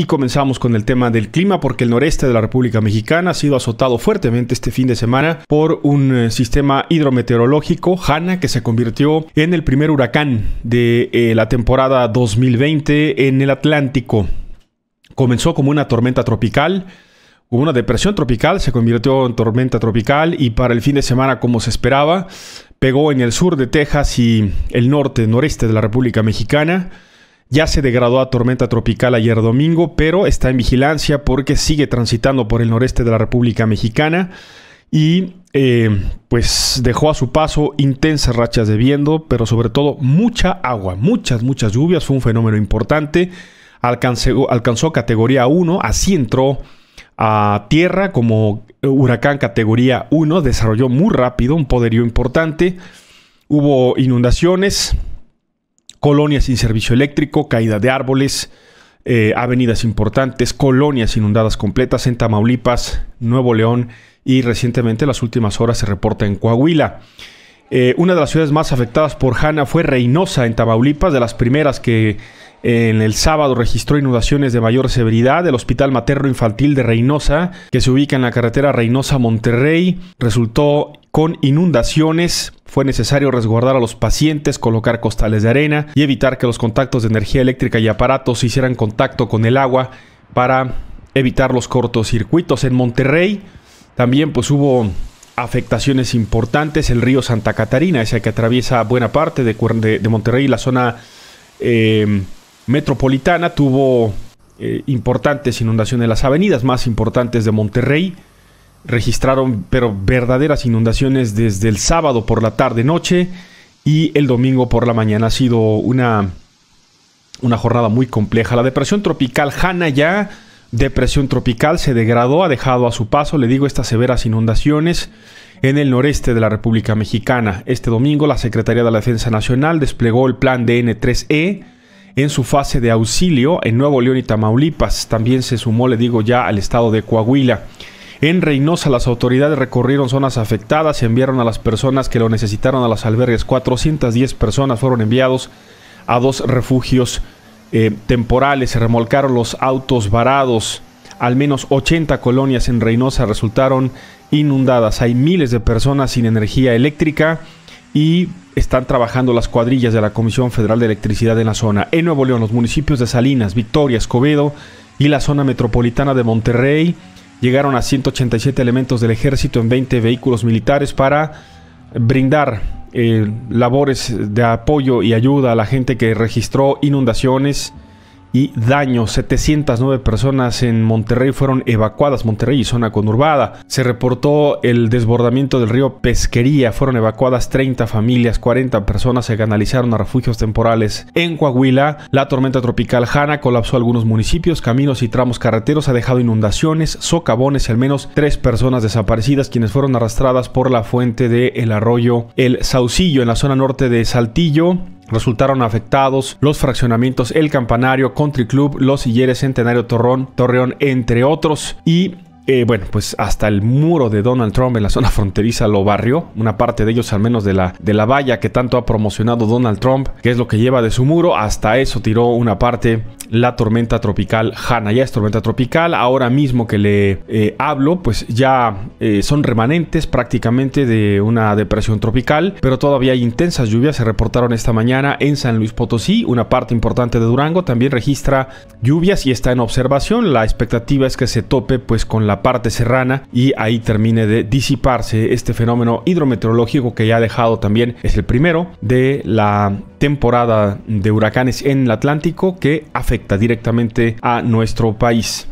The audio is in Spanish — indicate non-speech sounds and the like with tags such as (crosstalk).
Y comenzamos con el tema del clima porque el noreste de la República Mexicana ha sido azotado fuertemente este fin de semana por un eh, sistema hidrometeorológico, Hanna, que se convirtió en el primer huracán de eh, la temporada 2020 en el Atlántico. Comenzó como una tormenta tropical, una depresión tropical, se convirtió en tormenta tropical y para el fin de semana, como se esperaba, pegó en el sur de Texas y el norte, noreste de la República Mexicana. Ya se degradó a tormenta tropical ayer domingo, pero está en vigilancia porque sigue transitando por el noreste de la República Mexicana y eh, pues dejó a su paso intensas rachas de viento, pero sobre todo mucha agua, muchas, muchas lluvias. Fue un fenómeno importante. Alcanzó, alcanzó categoría 1, así entró a tierra como huracán categoría 1, desarrolló muy rápido, un poderío importante. Hubo inundaciones, colonias sin servicio eléctrico, caída de árboles, eh, avenidas importantes, colonias inundadas completas en Tamaulipas, Nuevo León y recientemente las últimas horas se reporta en Coahuila. Eh, una de las ciudades más afectadas por Hanna fue Reynosa en Tamaulipas, de las primeras que en el sábado registró inundaciones de mayor severidad. El Hospital Materno Infantil de Reynosa, que se ubica en la carretera Reynosa-Monterrey, resultó con inundaciones. Fue necesario resguardar a los pacientes, colocar costales de arena y evitar que los contactos de energía eléctrica y aparatos hicieran contacto con el agua para evitar los cortocircuitos. En Monterrey también pues hubo afectaciones importantes. El río Santa Catarina, ese que atraviesa buena parte de, Monterrey, la zona eh, metropolitana tuvo eh, importantes inundaciones. Las avenidas más importantes de Monterrey registraron, pero verdaderas inundaciones desde el sábado por la tarde-noche y el domingo por la mañana. Ha sido una, una jornada muy compleja. La depresión tropical Hanna ya, depresión tropical, se degradó, ha dejado a su paso, le digo, estas severas inundaciones en el noreste de la República Mexicana. Este domingo la Secretaría de la Defensa Nacional desplegó el plan DN3E en su fase de auxilio en Nuevo León y Tamaulipas. También se sumó, le digo ya, al estado de Coahuila. En Reynosa las autoridades recorrieron zonas afectadas y enviaron a las personas que lo necesitaron a las albergues. 410 personas fueron enviados a dos refugios eh, temporales. Se remolcaron los autos varados. Al menos 80 colonias en Reynosa resultaron inundadas. Hay miles de personas sin energía eléctrica y están trabajando las cuadrillas de la Comisión Federal de Electricidad en la zona. En Nuevo León, los municipios de Salinas, Victoria, Escobedo y la zona metropolitana de Monterrey llegaron a 187 elementos del ejército en 20 vehículos militares para brindar eh, labores de apoyo y ayuda a la gente que registró inundaciones y daños. 709 personas en Monterrey fueron evacuadas, Monterrey y zona conurbada. Se reportó el desbordamiento del río Pesquería, fueron evacuadas 30 familias, 40 personas se canalizaron a refugios temporales. En Coahuila, la tormenta tropical Hanna colapsó algunos municipios, caminos y tramos carreteros, ha dejado inundaciones, socavones y al menos tres personas desaparecidas quienes fueron arrastradas por la fuente del el arroyo El Saucillo en la zona norte de Saltillo. Resultaron afectados los fraccionamientos El Campanario, Country Club, Los Silleres, Centenario Torrón, Torreón, entre otros. Y eh, bueno, pues hasta el muro de Donald Trump en la zona (laughs) fronteriza lo barrió. Una parte de ellos, al menos de la, de la valla que tanto ha promocionado Donald Trump, que es lo que lleva de su muro, hasta eso tiró una parte la tormenta tropical Hanna. Ya es tormenta tropical. Ahora mismo que le eh, hablo, pues ya eh, son remanentes prácticamente de una depresión tropical, pero todavía hay intensas lluvias. Se reportaron esta mañana en San Luis Potosí. Una parte importante de Durango también registra lluvias y está en observación. La expectativa es que se tope pues con la parte serrana y ahí termine de disiparse este fenómeno hidrometeorológico que ya ha dejado también, es el primero de la temporada de huracanes en el Atlántico que afecta directamente a nuestro país.